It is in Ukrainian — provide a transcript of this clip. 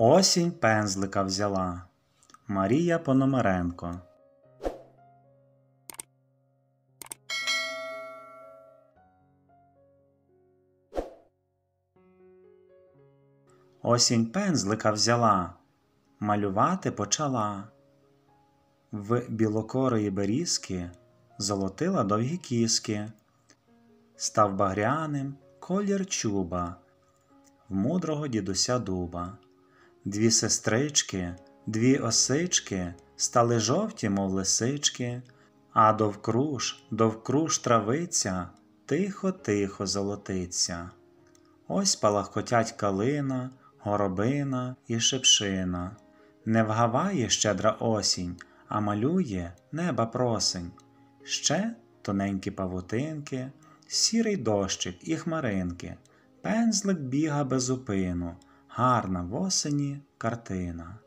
Осінь пензлика взяла. Марія Пономаренко. Осінь пензлика взяла, малювати почала. В білокорої берізки золотила довгі кіски, став багряним колір чуба, в мудрого дідуся дуба. Дві сестрички, дві осички стали жовті, мов лисички, а довкруж, довкруж травиця тихо-тихо золотиться. Ось палахкотять калина, горобина і шипшина. Не вгаває щедра осінь, а малює неба просень. Ще тоненькі павутинки, сірий дощик і хмаринки, пензлик біга без упину, гарна в осені картина.